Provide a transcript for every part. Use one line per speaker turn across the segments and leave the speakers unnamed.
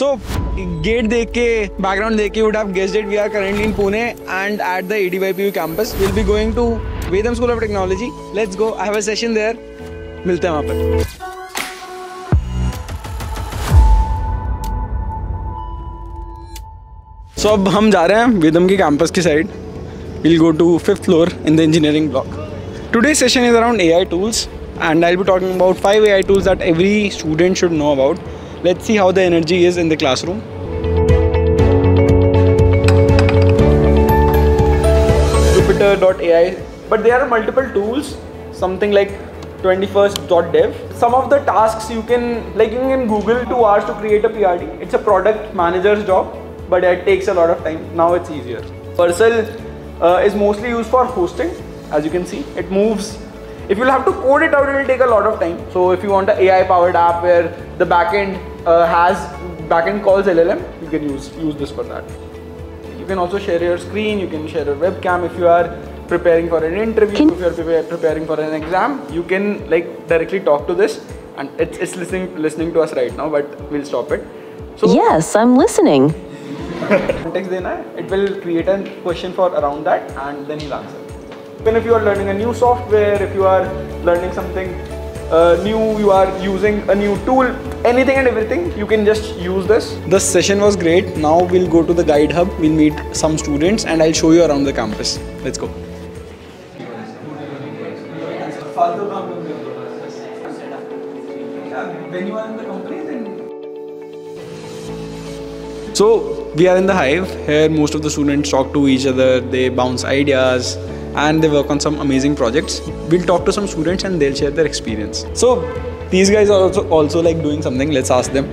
सो gate देख के background देख के would have guessed that we are currently in Pune and at the AT campus will be going to Vedam school of technology let's go I have a session there मिलते हैं वहाँ पर. सो अब हम जा रहे हैं वेदम के कैंपस की side will go to fifth floor in the engineering block today session is around A I tools and I be talking about five A I tools that every student should know about Let's see how the energy is in the classroom. Jupyter.ai, but there are multiple tools, something like 21st.dev. Some of the tasks you can, like you can Google two hours to create a PRD. It's a product manager's job, but it takes a lot of time. Now it's easier. Vercel uh, is mostly used for hosting, as you can see. It moves. If you'll have to code it out, it'll take a lot of time. So if you want an AI powered app where the backend uh, has backend calls LLM, you can use, use this for that. You can also share your screen, you can share your webcam if you are preparing for an interview, if you are prepare, preparing for an exam, you can like directly talk to this and it's, it's listening, listening to us right now, but we'll stop it. So
Yes, I'm listening.
context it will create a question for around that and then he'll answer even if you are learning a new software if you are learning something uh, new you are using a new tool anything and everything you can just use this. The session was great. Now we'll go to the guide hub. We'll meet some students and i'll show you around the campus. Let's go. So we are in the hive. Here, most of the students talk to each other. They bounce ideas, and they work on some amazing projects. We'll talk to some students, and they'll share their experience. So these guys are also also like doing something. Let's ask them.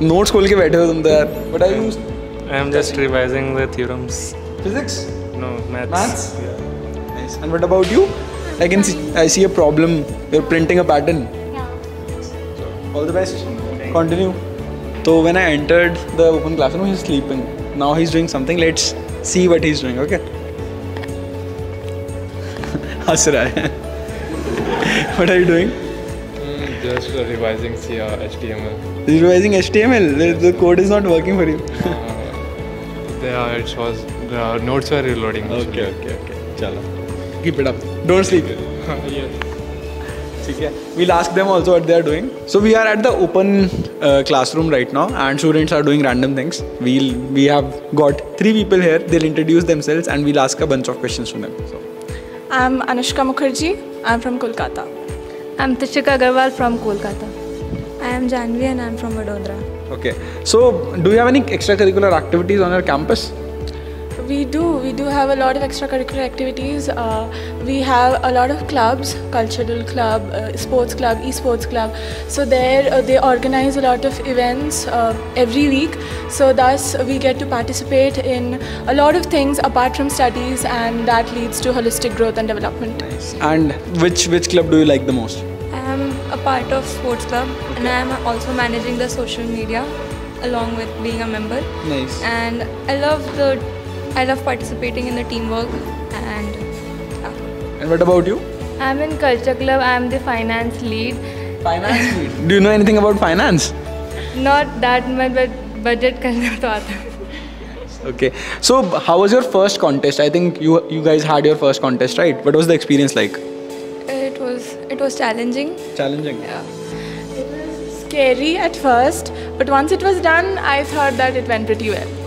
Notes खोल के बैठे हो तुम तो यार. What are you?
I am just revising the theorems.
Physics.
No, maths.
Maths? Nice. And what about you? I can see. I see a problem. You're printing a pattern. All the best. Continue. So when I entered the open classroom, he's sleeping. Now he's doing something. Let's see what he's doing. Okay. हंस रहा है What are you doing?
Just uh, revising C, uh, HTML.
Revising HTML? The, the code is not working for you.
uh, yeah, it was the notes were reloading.
Okay, okay, okay. Chala. Keep it up. Don't sleep.
yes.
ठीक है we'll ask them also what they are doing so we are at the open classroom right now and students are doing random things we'll we have got three people here they'll introduce themselves and we'll ask a bunch of question to them so
I'm Anushka Mukherjee. I'm from Kolkata.
I'm Tishika Agarwal from Kolkata.
I am Janvi and I am from Vadodara.
okay so do you have any extracurricular activities on your campus
We do. We do have a lot of extracurricular activities. Uh, we have a lot of clubs, cultural club, uh, sports club, esports club. So there uh, they organize a lot of events uh, every week. So thus we get to participate in a lot of things apart from studies, and that leads to holistic growth and development.
and which which club do you like the most
I am a part of sports club and I am also managing the social media along with being a member.
nice
And I love the I love participating in the teamwork and. Yeah.
And what about you?
I'm in Culture Club. I'm the finance lead.
Finance lead. Do you know anything about finance?
Not that much, but budget karna to aata.
Okay. So, how was your first contest? I think you you guys had your first contest, right? What was the experience like?
It was it was challenging.
Challenging. Yeah.
It was scary at first, but once it was done, I thought that it went pretty well.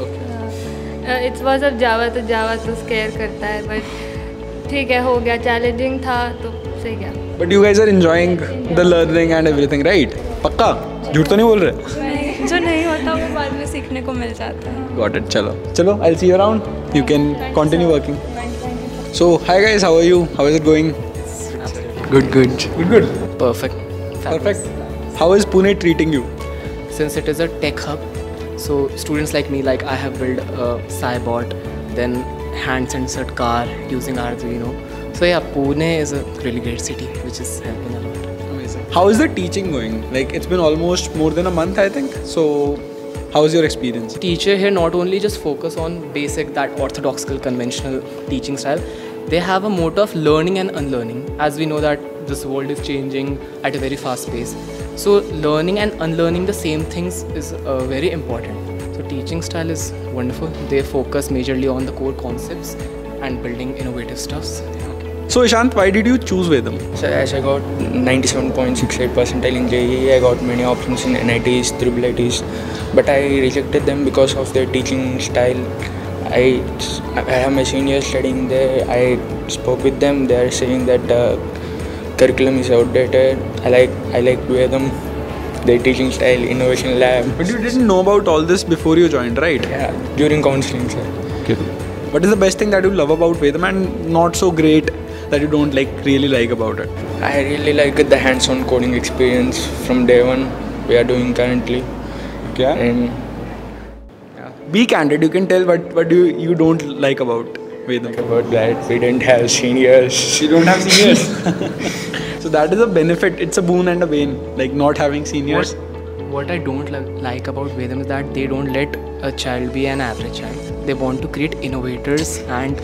It's was अब Java तो जावा तो square करता है but ठीक है हो गया challenging था तो सही गया।
But you guys are enjoying the learning and everything right पक्का? झूठ तो नहीं बोल रहे?
जो नहीं होता वो बाद में सीखने को मिल जाता है।
गॉट इट चलो। चलो I see you around you can continue working so hi guys how are you how is it going
good good.
Good good.
Perfect. Fabulous.
perfect. How is pune treating you?
Since it is a tech hub so students like me, like I have built a Cybot, then hand censored car using Arduino. So yeah, Pune is a really great city, which is helping a lot.
Amazing. How is the teaching going? Like it's been almost more than a month, I think. So how is your experience?
Teacher here not only just focus on basic that orthodoxical conventional teaching style, they have a mode of learning and unlearning. As we know that this world is changing at a very fast pace. So learning and unlearning the same things is uh, very important. So teaching style is wonderful. They focus majorly on the core concepts and building innovative stuffs.
So Ishant, why did you choose Vedam?
So as I got 97.68 percentile in JEE, I got many options in NITs, triple ITs, but I rejected them because of their teaching style. I, I have my seniors studying there. I spoke with them. They are saying that the curriculum is outdated. I like I like Vedam, their teaching style, innovation lab.
But you didn't know about all this before you joined, right?
Yeah, during counseling, sir.
What is the best thing that you love about Vedam and not so great that you don't like really like about it?
I really like the hands-on coding experience from day one. We are doing currently,
Okay.
and
Be candid. You can tell what what do you, you don't like about Vedam.
about that we didn't have seniors.
You don't have seniors. so that is a benefit. It's a boon and a bane. Like not having seniors.
What, what I don't like about Vedam is that they don't let a child be an average child. They want to create innovators and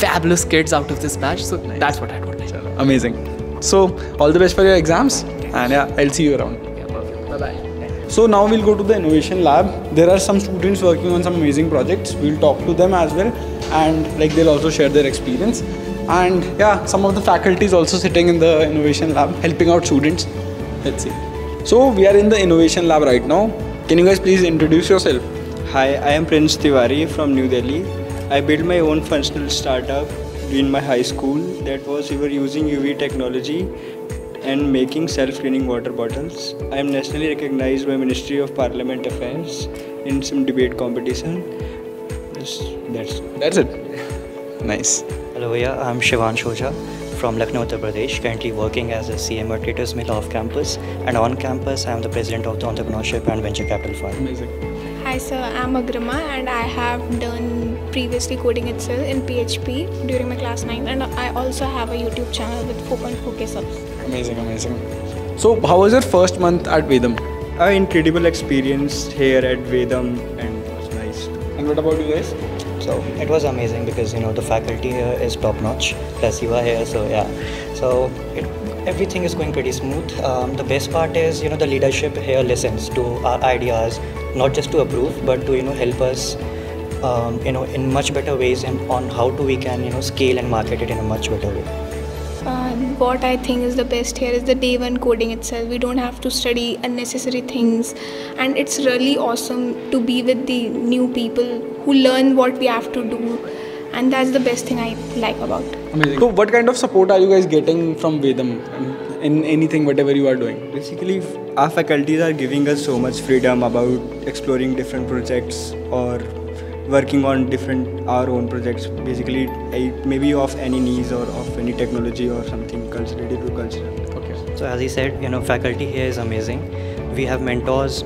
fabulous kids out of this batch. So that's what I don't like.
Amazing. So all the best for your exams. And yeah, I'll see you around.
Yeah, perfect. Bye bye.
So now we'll go to the innovation lab. There are some students working on some amazing projects. We'll talk to them as well, and like they'll also share their experience. And yeah, some of the faculty is also sitting in the innovation lab, helping out students. Let's see. So we are in the innovation lab right now. Can you guys please introduce yourself?
Hi, I am Prince Tiwari from New Delhi. I built my own functional startup in my high school. That was we were using UV technology and making self-cleaning water bottles. I am nationally recognized by Ministry of Parliament Affairs in some debate competition. That's, that's
That's it. Nice.
Hello, yeah, I'm Shivan Shoja from Lucknow, Uttar Pradesh, currently working as a CM at Traders Mill off campus. And on campus, I'm the president of the Entrepreneurship and Venture Capital Fund.
Amazing.
Hi sir, I'm Agrima and I have done previously coding itself in PHP during my class 9 and I also have a YouTube channel with 4.4k subs.
Amazing, amazing. So how was your first month at Vedam?
an uh, incredible experience here at Vedam and it was nice.
What about you guys?
So it was amazing because you know the faculty here is top notch. Plus you are here, so yeah. So it, everything is going pretty smooth. Um, the best part is you know the leadership here listens to our ideas, not just to approve, but to you know help us. Um, you know, in much better ways, and on how to we can, you know, scale and market it in a much better way.
What I think is the best here is the day one coding itself. We don't have to study unnecessary things, and it's really awesome to be with the new people who learn what we have to do, and that's the best thing I like about.
Amazing. So what kind of support are you guys getting from Vedam in anything, whatever you are doing?
Basically, our faculties are giving us so much freedom about exploring different projects or working on different our own projects. Basically, maybe of any needs or of any technology or something culture related to culture.
Okay.
So as he said, you know, faculty here is amazing. We have mentors,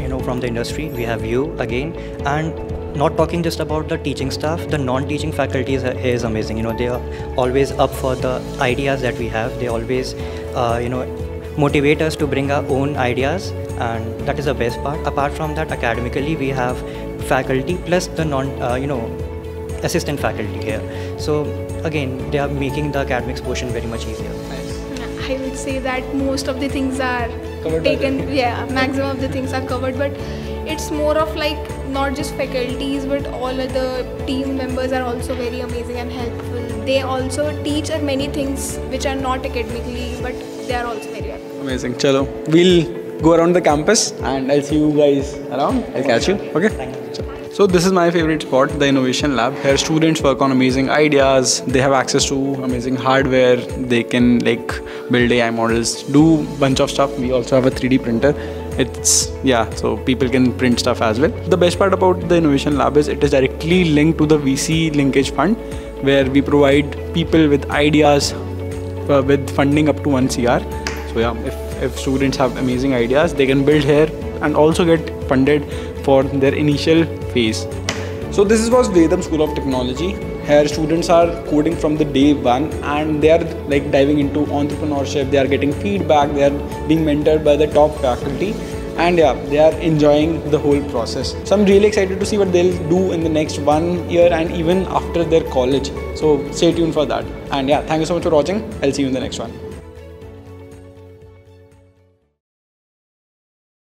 you know, from the industry. We have you again, and not talking just about the teaching staff. The non-teaching faculty is, here is amazing. You know, they are always up for the ideas that we have. They always, uh, you know, motivate us to bring our own ideas, and that is the best part. Apart from that, academically, we have faculty plus the non, uh, you know, assistant faculty here. So again, they are making the academics portion very much easier.
I would say that most of the things are
Covered
taken. Yeah, maximum of the things are covered, but it's more of like not just faculties, but all other team members are also very amazing and helpful. They also teach many things which are not academically, but they are also very helpful.
Amazing. Chalo. We'll go around the campus and I'll see you guys around. I'll catch you. Okay? So this is my favorite spot, the innovation lab. Here students work on amazing ideas. They have access to amazing hardware. They can like build AI models, do bunch of stuff. We also have a 3D printer. It's yeah, so people can print stuff as well. The best part about the innovation lab is it is directly linked to the VC linkage fund, where we provide people with ideas uh, with funding up to 1 CR. So yeah, if, if students have amazing ideas, they can build here and also get funded for their initial phase. So this is was Vedam School of Technology. Here students are coding from the day one and they are like diving into entrepreneurship. They are getting feedback. They are being mentored by the top faculty. And yeah, they are enjoying the whole process. So I'm really excited to see what they'll do in the next one year and even after their college. So stay tuned for that. And yeah, thank you so much for watching. I'll see you in the next one.